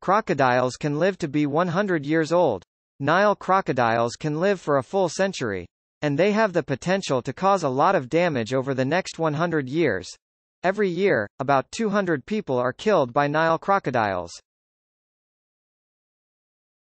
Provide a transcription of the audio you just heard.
Crocodiles can live to be 100 years old. Nile crocodiles can live for a full century. And they have the potential to cause a lot of damage over the next 100 years. Every year, about 200 people are killed by Nile crocodiles.